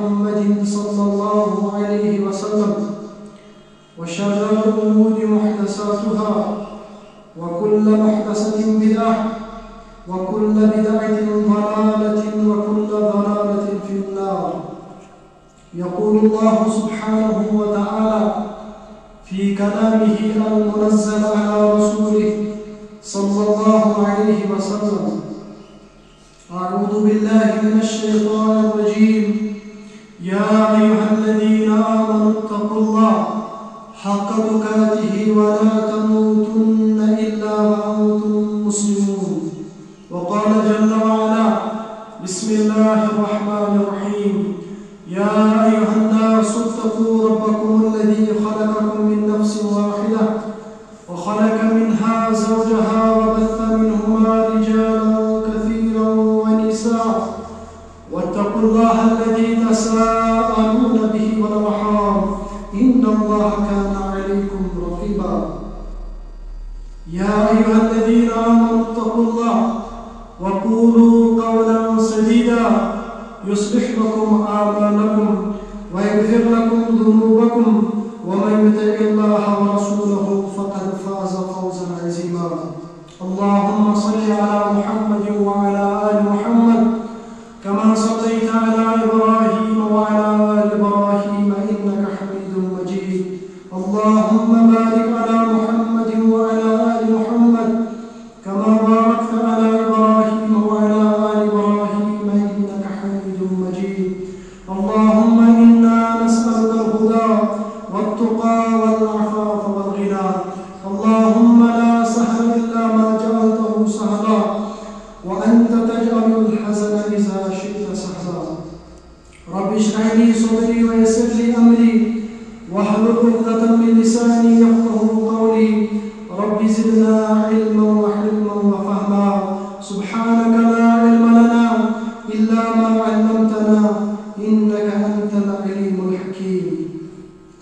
محمد صلى الله عليه وسلم وشر الأمور محدثاتها وكل محدثة بدعة وكل بدعة ضلالة وكل ضلالة في النار يقول الله سبحانه وتعالى في كلامه المنزل على رسوله صلى الله عليه وسلم أعوذ بالله من الشيطان الرجيم يا أيها الذين آمنوا اتقوا الله حق تقاته ولا تموتن إلا وأنتم مسلمون وقال جل وعلا بسم الله الرحمن الرحيم يا أيها الناس اتقوا سبحانك لا علم لنا إلا ما علمتنا إنك أنت العليم الحكيم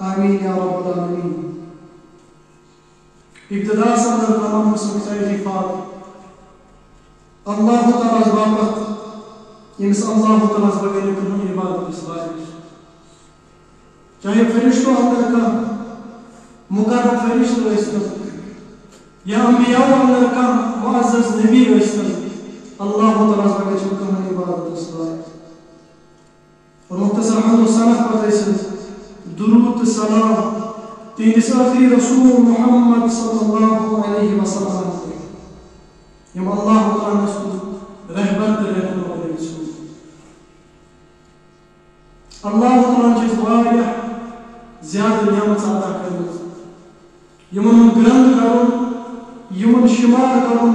آمين يا رب العالمين ابتداء صدر تمام سمسائي فاضل الله تعالى زبابت يمس الله تعالى زبابت لكم عبادة إسرائيل چاہے فرشتوں اندر کا مقرب فرشتوں اس کا یا انبیاء اندر کا معزز نبی اس الله تعالى عز وجل من عبادة الصلاة ومختصر حضر صلاة وتيسر درود السلام تيس أخي رسول محمد صلى الله عليه وسلم يم الله تعالى نسكت رهبرت رهبر عليه السلام الله تعالى جز واریاہ زیادٕ نعمت عطا کٔرمٕژ یِمن ہُنٛد گرٛنٛد کَرُن یِمن شُمار کَرُن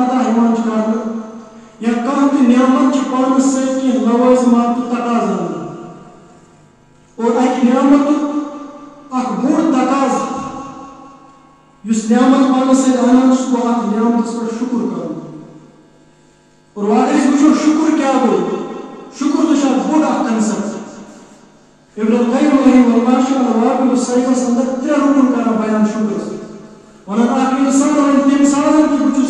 పదహైవంచుకారులు ఎక్కాంతి నియామత్ पान से कि लवाज मात तकाजन और एक नियामत अख बोड़ तकाज इस नियामत पान से आनंद सो अख नियामत पर शुक्र करो और वाकई सोचो शुक्र क्या हो शुक्र तो शायद बोड़ अख कंसेप्ट इब्न कई रही वर्मा शाह वाबिल सही का संदर्भ त्रिरुण करा बयान शुक्र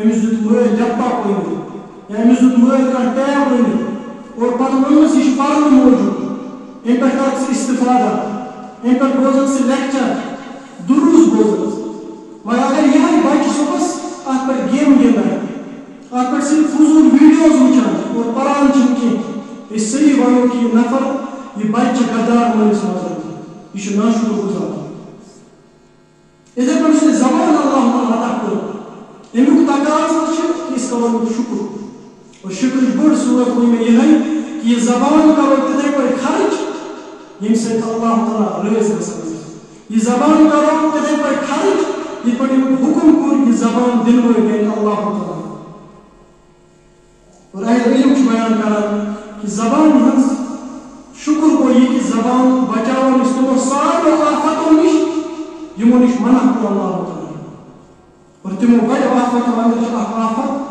امس دے لپ ٹاپ یا امس دے کمپ ری او پہ وونس یہ موجود امن پڑ اتفادہ امن لیکچر بوزا سرست بوزی اگر یہ گیم گندا اتفاق فضول ویڈیوز وچان اران صحیح وفر یہ بچہ غذار ملک روز یہ شار زبان کو شکر اور شکر بڑ صورت ہوئی میں یہ یہ ہے کہ زبان کا وقت دے پر خرچ سے اللہ تعالیٰ دے پر خرچ یہ حکم یہ زبان دل دن گئے اللہ اور اہل علم کی بیان کہ زبان ہنس شکر کو یہ کہ زبان اس بچا سارے آفتوں نش منع اللہ اور بڑے آفت اندر آفت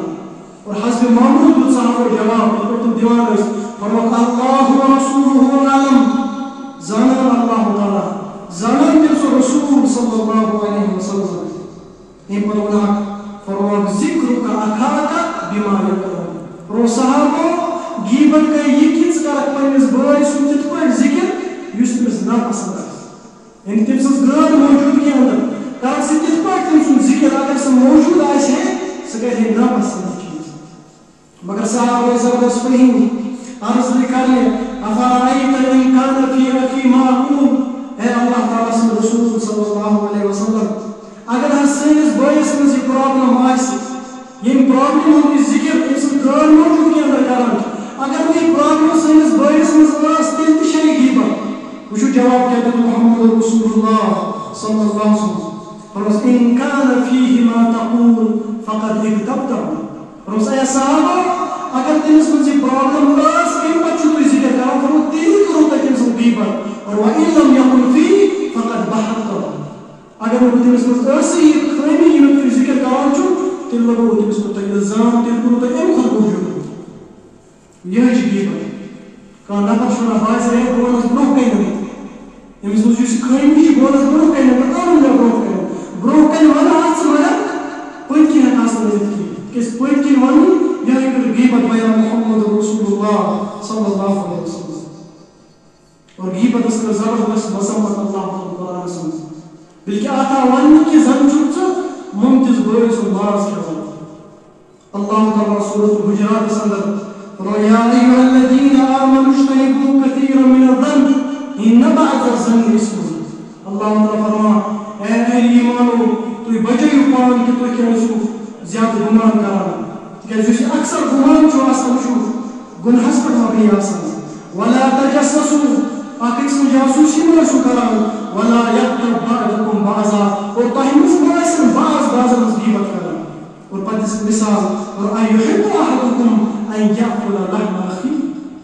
اور حسب معمول کو دیوان اللہ اللہ اللہ و رسوله عالم تعالی کے رسول صلی علیہ وسلم پہ پر سن تھی ذکر کا کا کا بیمار کرو رو یہ کس پر اس پسند یعنی تم سن غیر پر کرکٹ سن ذکر اگر سر موجود سہ نا پسند مگر صاحب بڑے زبردست فہیم عرض نکالے افرائیت ان کان فی اخی معقوم اے اللہ تعالی سن رسول صلی اللہ علیہ وسلم اگر ہن سینس بویس مز پرابلم آسی یم پرابلم ہن ذکر اس گان موجود کی اندر کران اگر یہ پرابلم سینس بویس مز آس تیل تہ شی گیبا وشو جواب کیا محمد رسول اللہ صلی اللہ علیہ وسلم فرس ان کان فیہ ما تقول فقد اكتبته اگر تمس من پرابلم مجھے ذکر کرو تمس تمس اور وہ ان لم فی فقد اگر من کرسے خومی تر ذکر کرو وہ خود تیل لگ زیادہ امریکہ یہاں نفر شہر باز بہت برے کہیں خومی برتن الله صلى الله عليه وسلم ورغيبة بسر زرف بس بسمت الله الله رسول بلك آتا وانك زنجرت ممتز بويس الله سبحانه الله تعالى رسولة الحجرات صدر يا أيها الذين آمنوا اجتنبوا كثيرا من الظن إن بعد الظن اسمه الله تعالى فرما أي أهل إيمانو تُوي بجيو پان کہ تُوي کیا زیادہ كارا کران أكثر یُس اکثر گمان چھُ گناہس پہ مبنی آسان ولا تجسسو پاکی سن جاسوسی میں رسو کرانو ولا یقتر بعدکم بازا اور تحیمس بائسن باز بازا مزدیبت کرانو اور پتیس مثال اور ایو حب احدکم ان یاکولا لحم اخی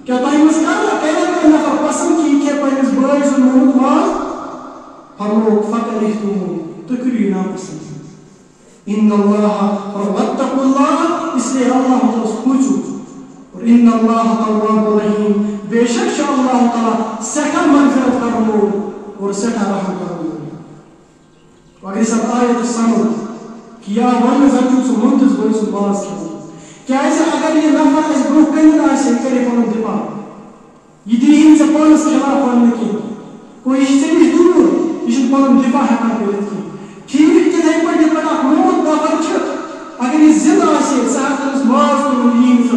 کیا تحیمس کارا کہنا کہ نفر پسند کی کہ پہنس برائز مرود باز فرمو فکر اختمو تکریو نام پسند ان اللہ فرمتق اللہ اس لئے اللہ مطلس پوچھو ان الله تواب رحيم बेशक शा अल्लाह ताला सखा मगफिरत करनो और सखा रहम करनो وقال سب آية الصمد كيا ون زنجو سمنتز بويس باز كي كايزا اگر یہ نفر اس برو کن آسے کرے پنو دماغ یہ دین سے پانس خلاف ون کی کوئی اس سے بھی دور یہ شن پنو دفاع حقا کرت کی ٹھیک تھی پڑھ پڑھ موت نفر چھ اگر یہ زندہ آسے سہر تنس ماز کرو دین سے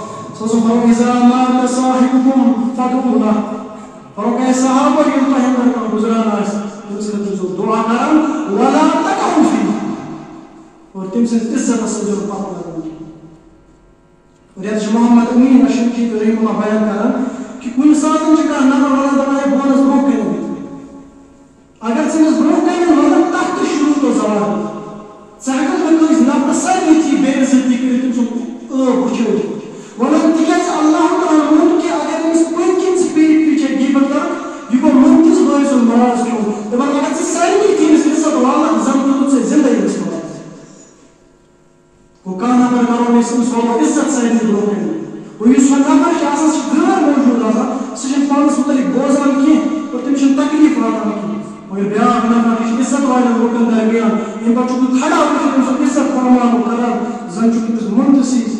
سوسمرو إذا مات صاحبكم فاتقوا الله فروك الصحابة يطلع يمنع بزران تمسل تزور دعاء نرم ولا تقعوا فيه وتمسل تسر الصدر الطاقة ورياض محمد أمين أشهد كي تريم الله بيان كلام كي كل ساعة تنجك أنام ولا دمائي بغانس بروك كنو أگر سنس بروك كنو هذا تحت شروط وزوال ساعة كنت بنقل إذن أبقى سالي تي بيرزل تي كنتم سوك أه بوشي وجه اللہ تعالیٰ ماضر چیز عزت واقعی عزت سنگین سو نفر سر موجود آپ سن پانچ بوزان تکلیف واتا مگر بایا نفر یہ عزت وائر لوکن درمیان کھڑا سزت فرمانا کرنا زنس ممت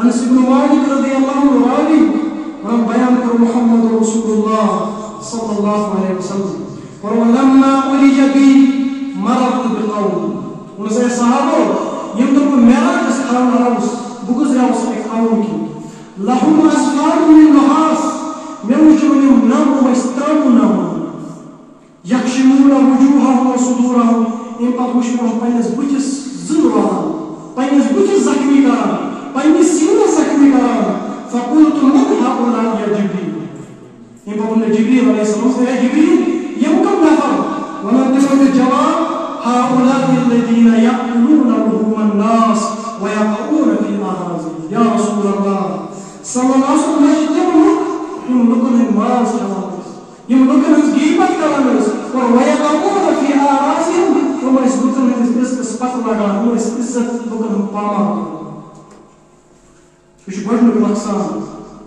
انس بن مالک رضی اللہ عنہ اور بیان کر محمد رسول اللہ اللہ صلی علیہ وسلم اور بالقوم ان ان سے صحابہ یم تو اس کی اسفار من من نحاس بہت زن ترام نمشہ وجوہات پخمی کرنا وينسيوسك بما فقلت من هؤلاء يا جبريل يبقى قلنا جبريل عليه الصلاه والسلام يا جبريل يمكن نفر ونقول الجواب هؤلاء الذين يأكلون لحوم الناس ويقعون في الأراضي يا رسول الله sama nasu masjidmu yumlukun al-mas yumlukun al-gibat kalamus wa yaqamuna fi arasin wa yasbutun al-isbat wa yaqamuna al-isbat bukun al-qamar یہ گان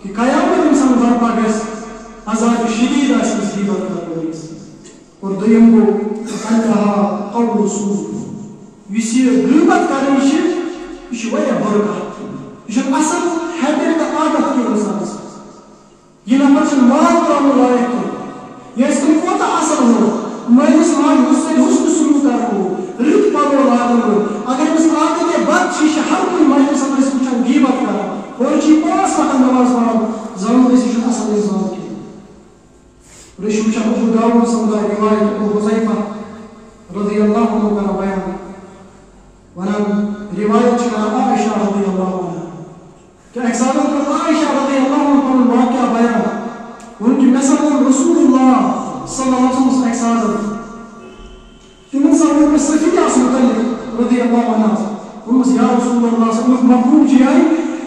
کہ قیامسان برپات گذاب شدید یہ غیبت کرنی چاہیے برقع یہ اصل حیدرت عادت کی نفر سے ماض ترقی یہ محل حسن سارے رت پال اگر عادت ہر بتش ہرکہ مہلوس کر خۆیکی باس بەخەن بەواز بەڕاو زەڵ دەستیشون ئەسڵ لێ زڵ کرد ريش مش أبو داود صلى رواية أبو حذيفة رضي الله عنه كان بيان وانا رواية كان عائشة رضي الله عنها كأكثر من عائشة رضي الله عنها كان الواقع بيان وانت مثلا رسول الله صلى الله عليه وسلم أكثر في منصر من السفية صلى الله عليه رضي الله عنها قلت يا رسول الله صلى الله عليه وسلم مبروك جاي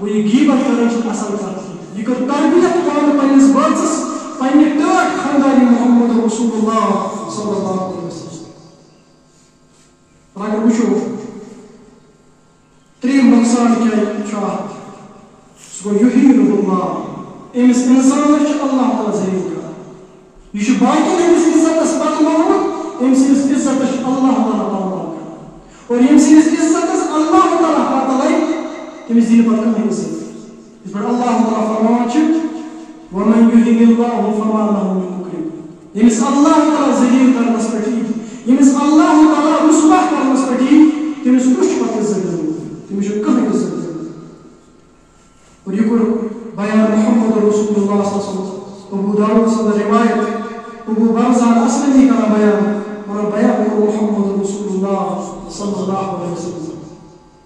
وہ یہ غیبت اصل یہ کر تربیت ٹاٹ پہداری محمد رسول اللہ اللہ صلی علیہ وسلم اگر وچو تریم نقصان کیا سو یحیر اللہ امس انسان اللہ تعالی تعالیٰ کر یہ باقی امس عزت پتہ لوگ سزت اللہ تعالی تعالیٰ اور امس عزت اللہ تعالی پتہ لگے temizliğini patlamayınız. Izbar Allah'ın farmaçı ve men yuhidillahu femallahu min mukrim. Yemiz Allah'ın tala zelil karmas peki. Yemiz Allah'ın tala musbah karmas peki. Temiz kuş patlasıdır. Temiz kılı kızıdır. Ve yukur bayan Muhammed Resulullah sallallahu aleyhi ve sellem. Ebu Davud sana rivayet. Ebu Barza'nın aslen nikana bayan. Ona bayan Muhammed Resulullah sallallahu aleyhi ve sellem.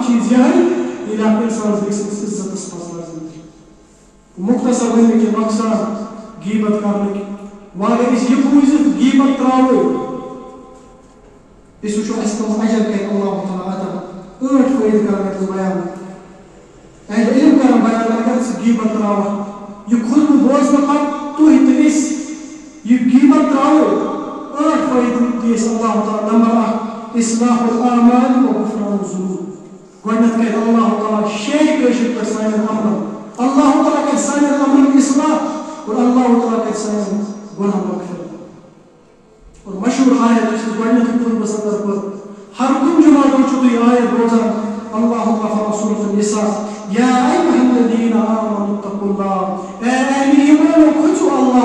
artificielle et la puissance d'exercice de l'espace lazim. مختصر منك يا مقصر جيبة كارلك وانا إيش يبوز جيبة تراوي إيش شو أستوى أجل كي الله تعالى أرد فريد كارلك بيان عند إلم كان بيان لكرس جيبة تراوي يكون بوز مقام توي تنس يجيبة تراوي أرد فريد كيس الله تعالى نمرة إصلاح الآمال وغفران الذنوب قلنا كيف الله طلب شيء باش يبقى صاير الله طلب كيف صاير الامر الاصلاح الله طلب كيف صاير قلنا مكفر والمشهور آية تشتغل قلنا تكون بصدر الله غفر سورة النساء يا أيها الله أهل الإيمان كنتوا الله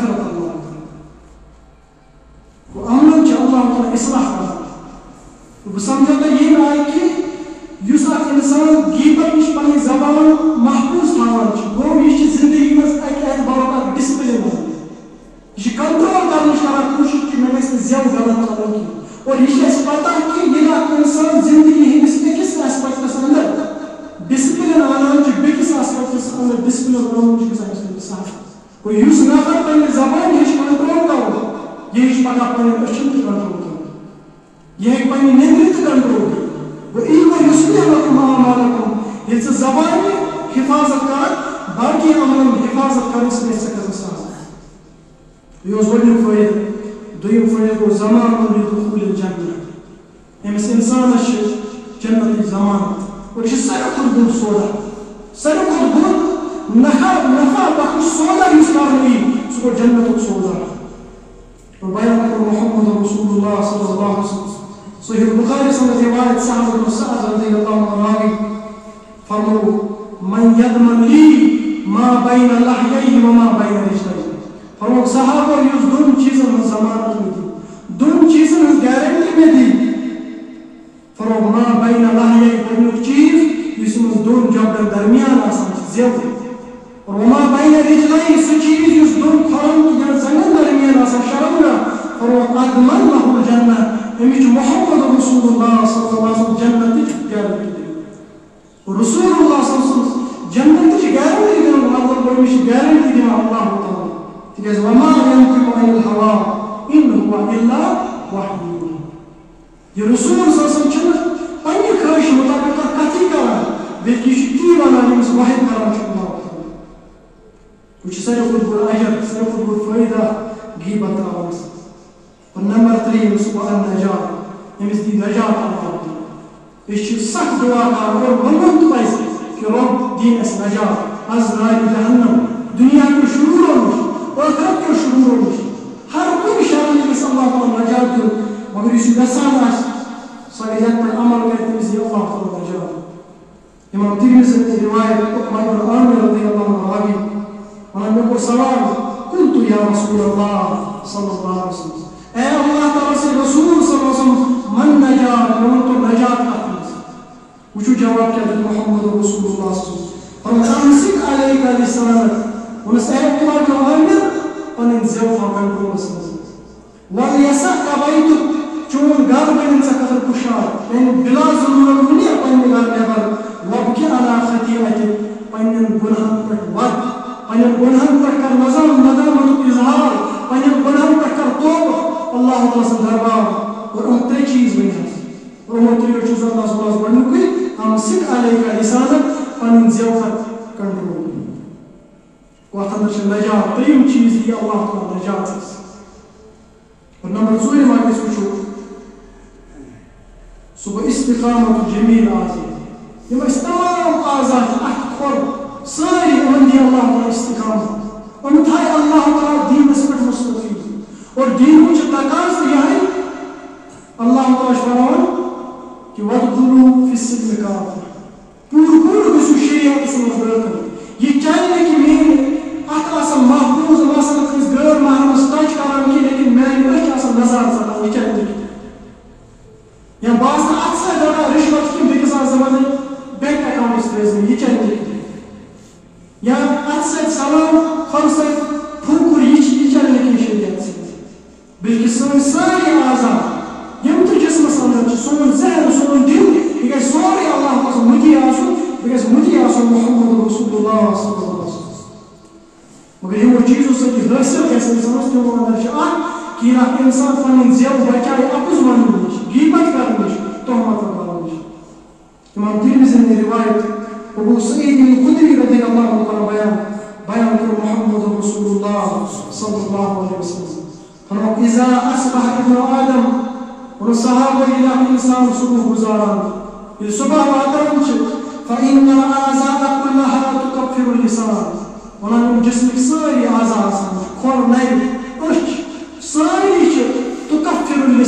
Roma bayna rijlai suchimiz yuzdum harom qilgan sanadlarim yana sharabna farwa qadman lahul jannat nima uchun muhammad rasululloh sallallohu alayhi vasallam jannatga chiqqanligi rasululloh sallallohu alayhi vasallam jannatga chiqqanligini alloh qo'ymish garantigini alloh taolo degan vama yantiqu anil hawa in huwa illa wahyu rasul سيخرج الأجر سيخرج الفائدة جيبة رمز والنمبر 3 يسوى النجار يمسدي نجار الله إيش صح دواقع رب والمنت قيس كرب دين النجار أزرع جهنم دنيا شرور مش وآخرة شرور مش هر كل شر بس الله تعالى نجار مگر يسوى نساناش صغيرات الأمر ويتمزي الله تعالى نجار إمام تيرمس رواية أقمع بن عامر رضي الله عنه قال له صلاة قلت يا رسول الله صلى الله عليه وسلم اے الله تعالیٰ رسول صلى الله عليه وسلم من نجاة ومن نجاة نجات کا وشو جواب كذا محمد رسول الله صلى الله عليه وسلم فرمى امسك عليك لسانك ونسألك الله صلى الله عليه وسلم وليسعك بيتك شو القرب من سكت الكشار لان بلا ظلم için reca etteyim ki bizi Allah'tan reca etsin. Museu vai kârına uzmanılmış, gıymet vermiş, tohmat vermiş. İmam Tirmizi'nin rivayet, Ebu Sa'id'in Kudri radıyallahu anh'a bayan, bayan ki Muhammed Resulullah sallallahu aleyhi ve sellem. Hanım, İza asbahat ibn Adem, bunu sahabe ilahi insan subuh guzaran. Bir sabah vardan için, فَاِنَّ الْاَزَانَ كُلَّهَا تُكَفِّرُ الْاِسَانَ Ona bu cismik sığır ya azasın, kol neydi? Irk, sığır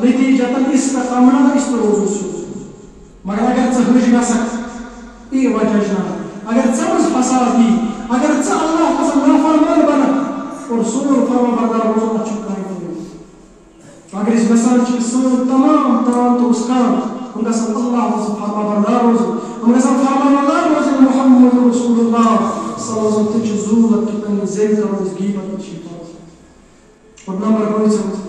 Letícia, está a mãe da história do Mas a garça hoje já sabe. E vai já A garça nos passa a vir. A garça lá faz uma forma de bana. Por sua forma para dar a mão na chuca. A garça sabe que sou tamam, tamam, toscano. Um dessa Allah faz uma forma para dar a mão. Um dessa para dar a mão. Muhammad, o Rasul Allah. Salas ontem de Zula, que tem zeta, mas guiva, que te faz. Por não margar isso,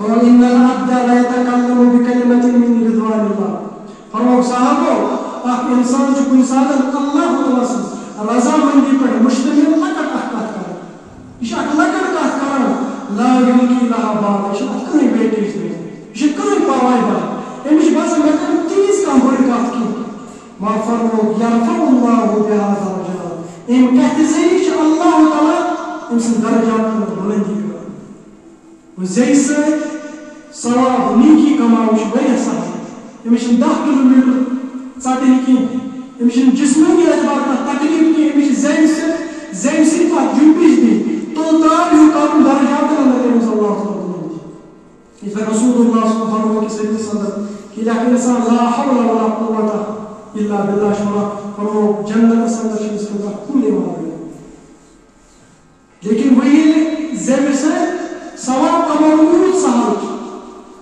لا يتكلم بكلمة من رضوان الله انسان جو اللہ تعالیٰ تعالیٰ رضا مندی پر اللہ اللہ اس لا یلکی بیٹی میں میں پاوائی تیز کام کات کی ما کہتے سن درجات بلندی رضامندی સવાબ નીકી કમાવશ વય સાહેબ એમિશન દાખલ મિલ સાટે નીકી એમિશન જિસ્મની અજબાત તકલીફ કે એમિશન ઝેન સે ઝેન સે કા જુબિશ દી તો તાબ યુ કામ દરજાત અંદર તેમ સલ્લલ્લાહુ અલૈહી વસલ્લમ ઇફ રસૂલુલ્લાહ સલ્લલ્લાહુ અલૈહી વસલ્લમ કે સલ્લલ્લાહુ ki lakin insan la havla ve la kuvvete illa billah şuna onu cennete sandırsın sıkıntı kulli var. Lakin bu yıl zemese sevap kamarını sahip.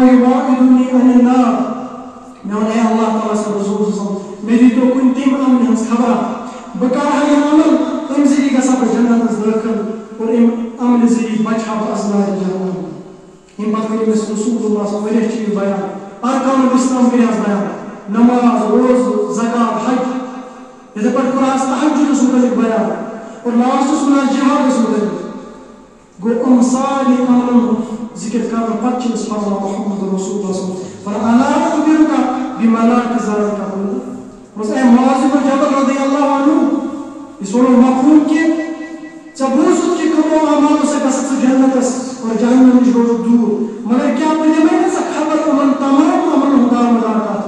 ويباعدني عن النار نون يا الله تواس الرسول الله عليه وسلم مديتو كنت امن هنس خبرا بكار هاي الامر ام زي قصب الجنة ازدركن ورم امن زي بجحب اصلاح الجنة ام بدخل يمس رسول الله صلى الله عليه وسلم بيان اركان الاسلام بيان بيان نماز روز زكاة حج اذا قد قرأ استحجد رسول الله بيان والنواس رسول الجهاد رسول الله قو ام صالي امن ذكر كان القتل سبحان الله محمد رسول الله صلى الله عليه وسلم فأنا أخبرك لا تزال تقول بس اي بن جبل رضي الله عنه يسول المفهوم كي تبوسط كي كما أمانه سكست جنة और जान में जोड़ दूर मगर تمام ومن هدى सब खबर अमन तमाम अमन हुदा मुलाकात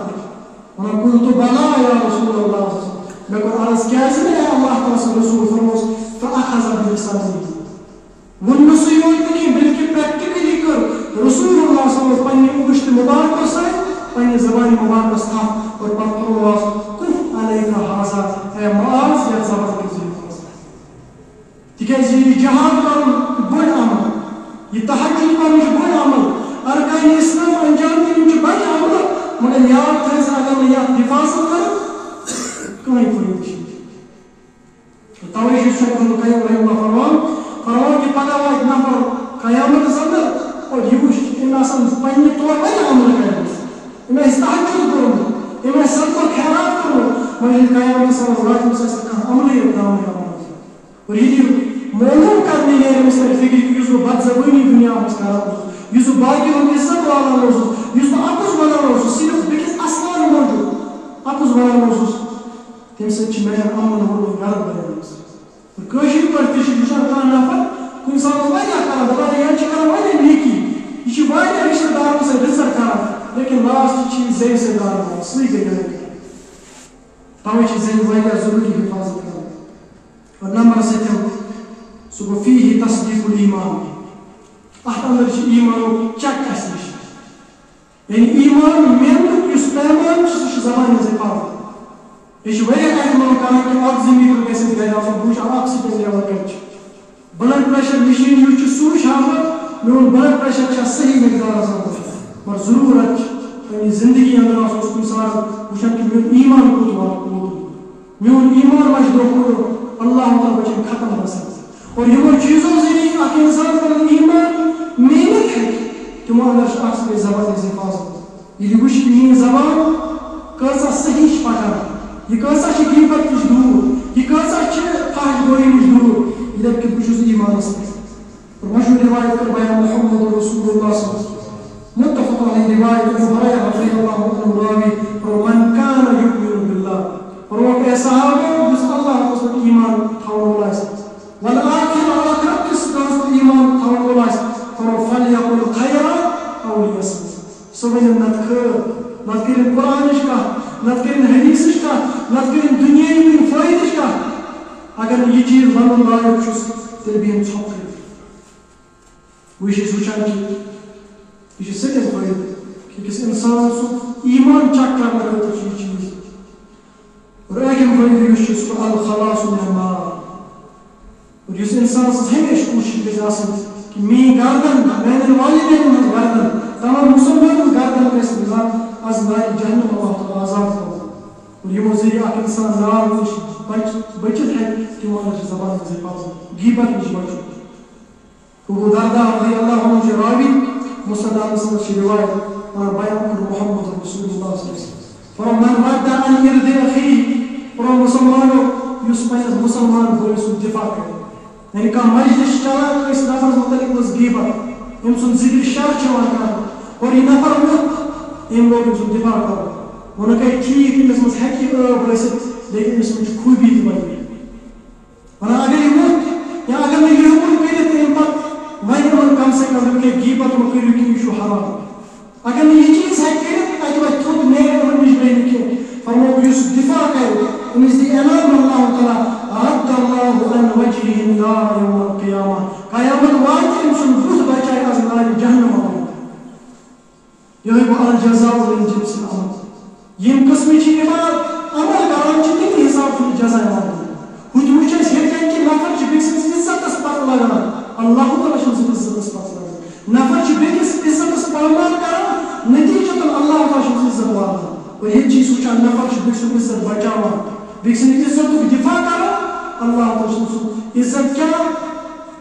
मगर कुल तो बला या रसूल अल्लाह मगर आज رسول الله صلى الله عليه وسلم فأخذ بلسانه والنصيون رسول اللہ اللہ صلی علیہ وسلم روس مبارک سے پنی زبان مبارک سے اور پتر اللہ کف علیہ اے یا زبان کی زیادہ ترقی تک جہاز کرنا بڑ عمل یہ تحقیق کر بڑ عمل ارکان اسلام انجام بڑ عمل مگر یاد پہ اگر میں یاد توجہ شکر رحمہ فرمان فرمان کی کریں سوچی نفر قیامت اور یہ طور پہ عمل کرم آئی سب خیراب کور عمل آپ یہ معلوم کرنے بد زبانی دنیا میں باقی سب روز آپ بنانا آسمان موجود روز آپس بنانا تمہیں عمل غرب برائی پانچ یہاروں سر رسر کران لیکن لاسٹ واریاہ ضروری حفاظت مشین نون پریشان شخصی مقدار از آن پر ضرور اچ یعنی زندگی اندر آس اس مثال وشن کہ میون ایمان کو تو میون ایمان واش دو کو اللہ تعالی بچن ختم ہو سکتا اور یہ وہ چیزوں سے نہیں کہ انسان کا ایمان نعمت ہے کہ وہ اندر شخص کی زبان سے حفاظت یہ وش کی زبان کیسا صحیح پڑھا یہ کیسا شکیفت کی دور یہ کیسا چھ فاحش گوئی دور یہ کہ بچوز ایمان اس رواية كربلاء محمد رسول الله صلى الله عليه وسلم متفق عليه رواية أبو هريرة رضي الله عنه راوي ومن كان يؤمن بالله وروى صحابة بس الله قصد إيمان حول الله والآخر آخرة قصد إيمان حول الله فليقل خيرا أو ليصمت سبحان نذكر نذكر القرآن إشكا نذكر الحديث إشكا نذكر الدنيا من فائدة إشكا أجل يجي الله لا يبشر تلبيه صحبه više zvučanki. Više sve ne zbrojite. Çünkü se insanlar su iman çaklarına kadar içimiz. Râkem gayri yuşçusu al halâsu mehmâ. Diyor ki insan siz hem eş kuşu cezasınız. Ki mi gardan, benim validenim gardan. Tamam Müslümanız gardan kesin. Lan az nâri cennet Allah'ta azat oldu. Yemo zeri ak insan zâr olmuş. Bacı, bacı hep ki ona zamanı zeybazı. Gıybet mi zıbacı. Abu Darda radıyallahu anh cevabı Musa Dağlısı'nda şirivayet Rabbaya okur Muhammed Resulullah sallallahu aleyhi ve sellem. فَمَنْ رَدَّ عَنْ يَرْدِ اَخِيهِ From Müslümanı Yusuf'ayız Müslüman bölüsün defak edin. Yani kamayı işçiler İslam'ın muhtelifliz gıybet. Emsun zikri şer çevarlar. Or ina farmut emrol emsun defak edin. Ona kayı çiğ edin, mesmuz hakki öğresit. Lekin mesmuz kuybi edin. عمل عمل یم قسم کران حساب وچ اس اس یہ کہ نفر عزت پر لگا اللہ تعالی عزت اس پر لگا نفر سن عزت اس پر نتیجہ تو اللہ تعالی عزت عزت لگا اور یہ چیز سوچا نفر بچا سزت دفاع کرنا اللہ تعالی سن عزت کیا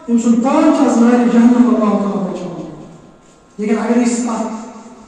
پانچ جہنم اللہ تعالی لیکن اگر اس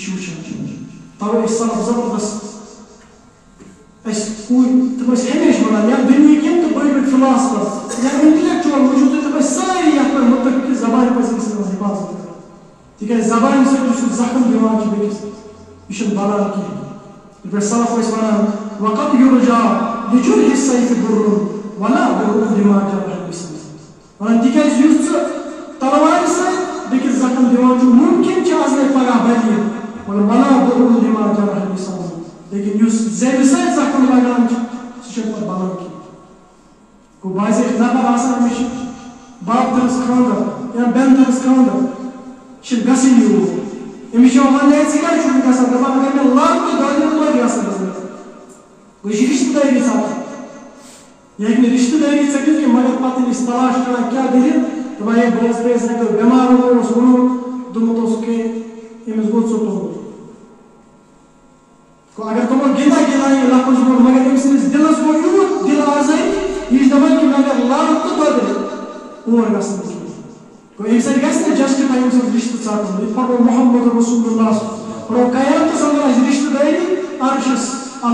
İki buçuk. Tabi esnafıza buradasınız. Es, uy, tıpa sevmeyiş bana, ya bilmeyken de böyle bir fılasla. Ya intelektüel vücudu tıpa sayı yapar, mutlaka ki zabar basmasınız bazı. Dikkat, zabar mısın düşün, zakım divan gibi kesin. İşin bala ki. Resulullah Aleyhisselam vakat yurca lücur hissayfi burun ve la burun dimaca vermişsiniz. Yani dikkat yüzsü talavar ise dikkat zakım divancı mümkün ki azle para belli. مگر بناس لیکن بنا گئے زبردانس خاندھی رشتہ داری نشتہ داری مگر پہنچ تلاش کرنا بیمار ویم دیکھتے اِس وقت اگر گندہ گندا یہ لفظ بول مگر تم سنس دلس یوت دل آزے یہ کہ مگر تو اور جسٹفائی رشتہ محمد رسول اللہ قیام تو رشتہ داری اور رشتہ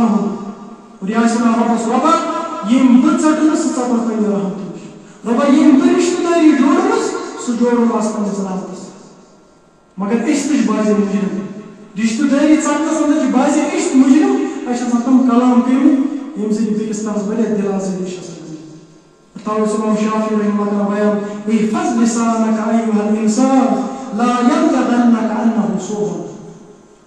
داری جو بازی رشتہ داری ژٹنس اندر چھ باسان أسۍ تہِ مُجرِم اَسہِ آسان تِم کلام کٔرمٕتۍ ییٚمہِ سۭتۍ بیٚکِس نفرَس واریاہ دِل آسٲنی چھِ آسان توے سُہ امام شافعی رحمہ اللہ بیان بی فضل لسانك ايها الانسان لا ينتغنك عنه صوفا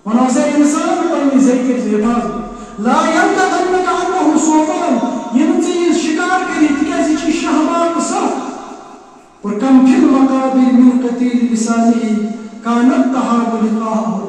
ونو زي انسان بطني زي كت لباس لا ينتغنك عنه صوفا يمتي شكار كري تكازي شي شهبان صف وكم في المقابل من قتيل لسانه كانت تهاب لقاءه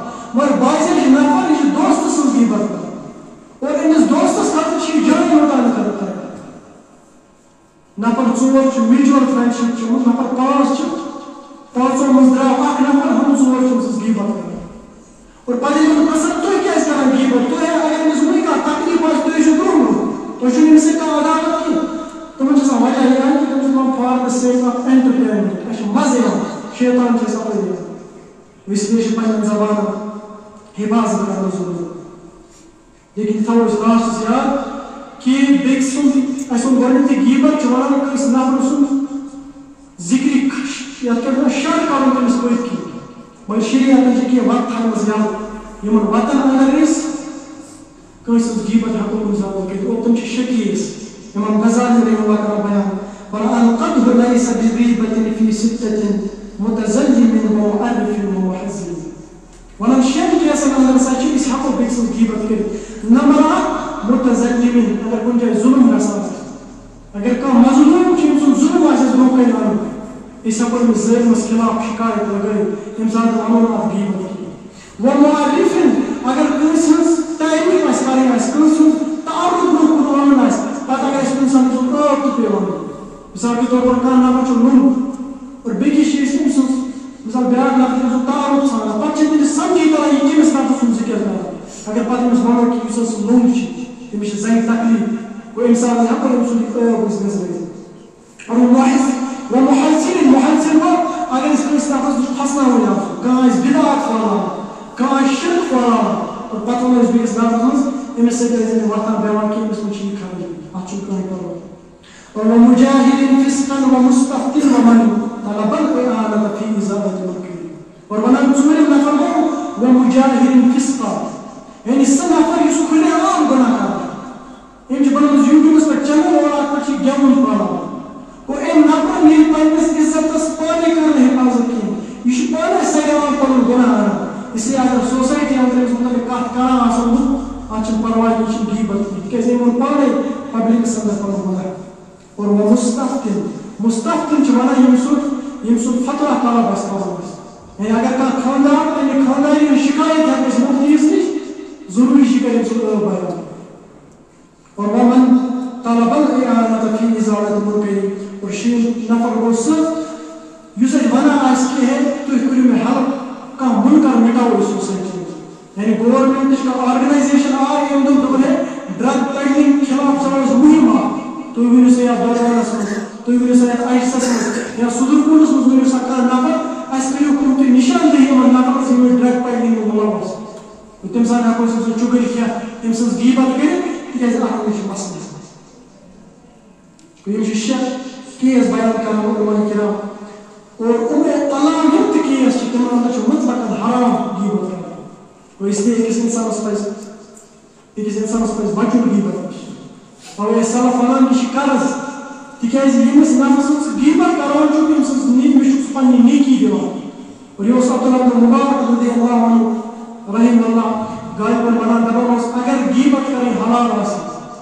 Moj bazı jinafa nici dostasız gibi bakma. Oriniz dostas katı çiğcan yoldan kanıtlar. Napar çuvar çı, major friendship çı, napar paas çı, paas o mızdıra, ak napar hamı çuvar çı mısız gibi bakma. Or pade yolu kasat toy kez kalan gibi bak. Toy eğer miz bunu ka taklif az toy şu durum mu? Toy şu nimse ka adalet ki. Tamam çı samaj ayıran ki tamam çı for the sake of entertainment. Aşı mazı ya. Şeytan çı samaj ya. Вислушивание завалов. rebasa cada dos outros. Dignitaurus rastos ya ki beksum asun gornite giba çuvala kıs nafrusun zikri kış yatkırda şer kalın temiz koyut ki. Mal şiriyatın ki vat harmaz ya yemin vatan anarız kıysız giba hakkımız zaman ki otum ki şekiyes yemin gazan ile yola kadar bayan بل ألقته ليس بغيبة في ستة متزلم ومؤرف ومحزن ونمشي جالسا على مساجين يسحقوا بيكس وجيبة كده نمرة متزلمين أنا كنت ظلم نصاب أجر كان مظلوم كي يمسون ظلم واسع ظلم كي نعلم يسحقوا المزيد مسكنا بشكاية لغير إمزاد الأمر أفجيبة ومعرف أجر كنسنس تايمي مسكاري مسكنسون تعرض من قرآن مسكاري پتہ اگر اس کو انسان کو تو پیوان مثال کے طور پر کہاں نام چلوں اس سوسائٹی یعنی وا آئی تھی کرو میرے ہلپ مٹاؤنٹیشنگ سا سورس منظر سا نشاندہ تم سن سن تم سات سنی بت کی اور اس حلام پہرس تازہ سن سیم سنی نیكی دن اور عبداللہ بن مبارک رضی اللہ عنہ رحم اللہ غالبہ اگر حلال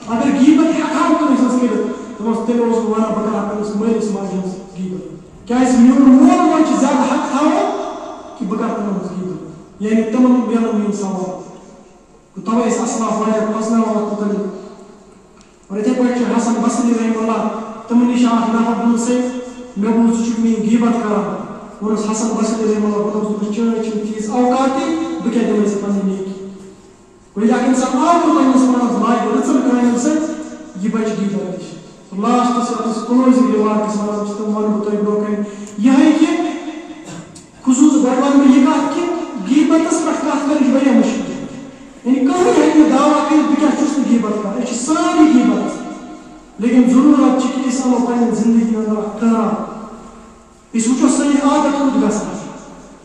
اگر حلام آگے بہت پہنس مالس ماجد کیازِ میون مول موج چھُ زیادٕ حق تھاوان کہِ بہٕ تِمن تِمن ہٕنٛز یعنی میلن میون تَوے ٲسۍ واریاہ کہ بہ مُتعلِق اور پٲٹھۍ چھُ حسن رحم رحم اللہ اللہ تِمن نِش اکھ اکھ نفر دوٚپُس مےٚ بوٗز ژٕ چھُکھ غیٖبت کران ووٚنُس حسن بہٕ بہٕ چٲنۍ چھِنہٕ تیٖژ نیکی گوٚو آو لاگہِ کامٮ۪ن سۭتۍ یہِ تمہن غیٖبت نِش لاسٹس بہٕ بہٕ چھُس وَنہٕ کہِ کہِ گۄڈٕ یہِ کَتھ کَتھ پٮ۪ٹھ کَرٕنۍ چھِ چھِ چھِ واریاہ مُشکِل یعنی کٕہٕنۍ ہیٚکہِ نہٕ نہٕ دعوا کٔرِتھ کیٛاہ أسۍ أسۍ أسۍ سٲری لیکِن ضروٗرت اَنو زندگی منٛز اکھ وٕچھو سٲنۍ عادت کوٚت گژھان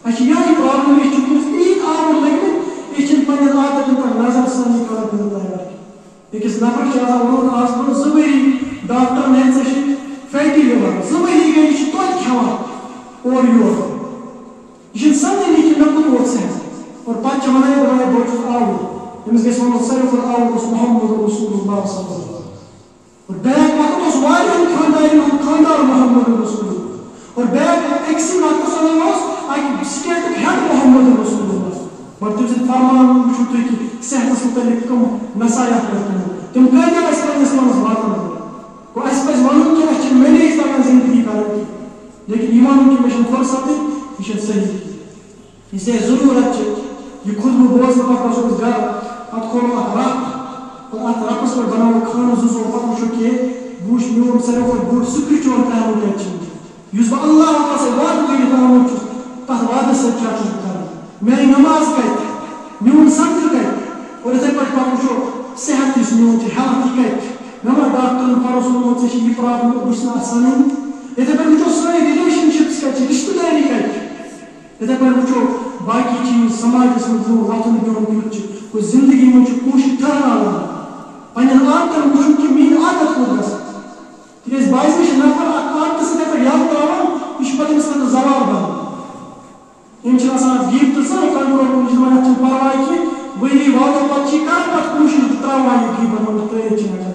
اَسہِ یِہے دعوی أسۍ چھِ لیکن ضرورت کی کہاں أسۍ چھِنہٕ لگتی عاقت پٮ۪ٹھ نظر سٲنی کران أکِس نفرَس چھِ آسان آز زٕ ؤری ڈاکٹر نے فیٹی لِور تیار گئی یہ سنت صحت اور پہلے بائی بچوں آؤ گار محمد رسول اللہ اللہ صلی اور وقت وایہ خاندان محمد رسول اور محمد رسول اللہ مگر فرمان فارمان تھی صحت مسایا تمام بات و پز ونن مینیج تک زندگی لیکن ایمان کریکن یہ فرصت یہ صحیح ضرورت ہے یہ گر پہ کھول رفتہ خانہ زور پہ وقت بہت مون سو بڑ سکریچور اللہ واد سب وادت آمدہ سب میری نماز میوم اور اسے پر کت مختلف صحت اس میوم مل Nama dahtun parosunu tişi ifradını obusna asanin. Ete ben uço sıraya gelişim çıpska çelişti deri kayık. Ete ben uço baki için samaj sınıfı vatını görüm gülücü. O zindagi mucu kuşu tarla ala. Aynen artan kuşu ki min adat kodas. Tires bayzmış nafar aklı arkası tefer yavru avam iş patımsına da zarar var. Emçin asana deyip tırsa kalbura konuşmaya ki Вы его оплачи, как подключили в трамвае, кибо, ну, что я чинаю.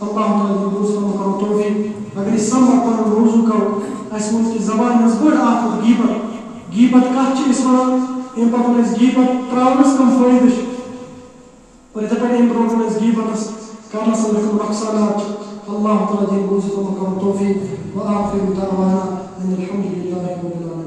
روزو کرو زبانات اللہ تعالیٰ